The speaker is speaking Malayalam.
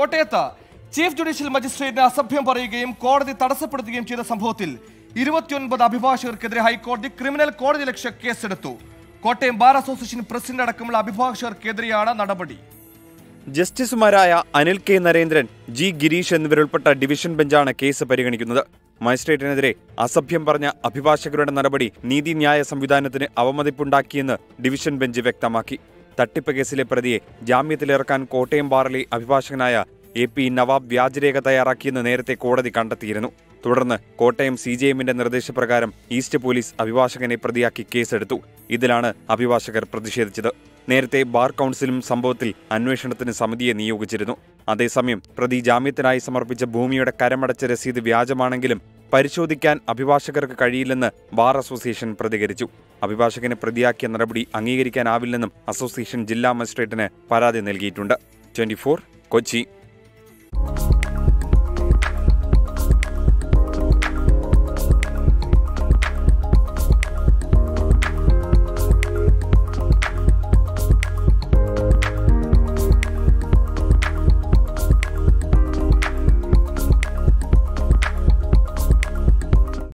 കോട്ടയത്ത് ചീഫ് ജുഡീഷ്യൽ മജിസ്ട്രേറ്റിന് അസഭ്യം പറയുകയും കോടതി തടസ്സപ്പെടുത്തുകയും ചെയ്ത സംഭവത്തിൽ ഇരുപത്തിയൊൻപത് അഭിഭാഷകർക്കെതിരെ ഹൈക്കോടതി ക്രിമിനൽ കോടതി ലക്ഷ്യ കേസെടുത്തു. കോട്ടയം ബാർ അസോസിയേഷൻ പ്രസിഡന്റ് അടക്കമുള്ള അഭിഭാഷകർക്കെതിരെയാണ് നടപടി. ജസ്റ്റിസുമാരായ അനിൽ കെ നരേന്ദ്രൻ ജി ഗിരീഷ് എന്നിവരുൾപ്പെട്ട ഡിവിഷൻ ബെഞ്ചാണ് കേസ് പരിഗണിക്കുന്നത്. മജിസ്ട്രേറ്റിനെതിരെ അസഭ്യം പറഞ്ഞ അഭിഭാഷകരുടെ നടപടി നീതിന്യായ സംവിധാനത്തിന് അവമതിപ്പുണ്ടാക്കിയെന്ന് ഡിവിഷൻ ബെഞ്ച് വ്യക്തമാക്കി. തട്ടിപ്പ് കേസിലെ പ്രതിയെ ജാമ്യത്തിലിറക്കാൻ കോട്ടയം ബാറിലെ അഭിഭാഷകനായ എ പി നവാബ് വ്യാജരേഖ തയ്യാറാക്കിയെന്ന് നേരത്തെ കോടതി കണ്ടെത്തിയിരുന്നു. തുടർന്ന് കോട്ടയം സി ജെ എമ്മിന്റെ നിർദ്ദേശപ്രകാരം ഈസ്റ്റ് പോലീസ് അഭിഭാഷകനെ പ്രതിയാക്കി കേസെടുത്തു. ഇതിലാണ് അഭിഭാഷകർ പ്രതിഷേധിച്ചത്. നേരത്തെ ബാർ കൗൺസിലും സംഭവത്തിൽ അന്വേഷണത്തിന് സമിതിയെ നിയോഗിച്ചിരുന്നു. അതേസമയം പ്രതി ജാമ്യത്തിനായി സമർപ്പിച്ച ഭൂമിയുടെ കരമടച്ച രസീത് വ്യാജമാണെങ്കിലും പരിശോധിക്കാൻ അഭിഭാഷകർക്ക് കഴിയില്ലെന്ന് ബാർ അസോസിയേഷൻ പ്രതികരിച്ചു. അഭിഭാഷകനെ പ്രതിയാക്കിയ നടപടി അംഗീകരിക്കാനാവില്ലെന്നും അസോസിയേഷൻ ജില്ലാ മജിസ്ട്രേറ്റിന് പരാതി നൽകിയിട്ടുണ്ട്. ട്വന്റി കൊച്ചി.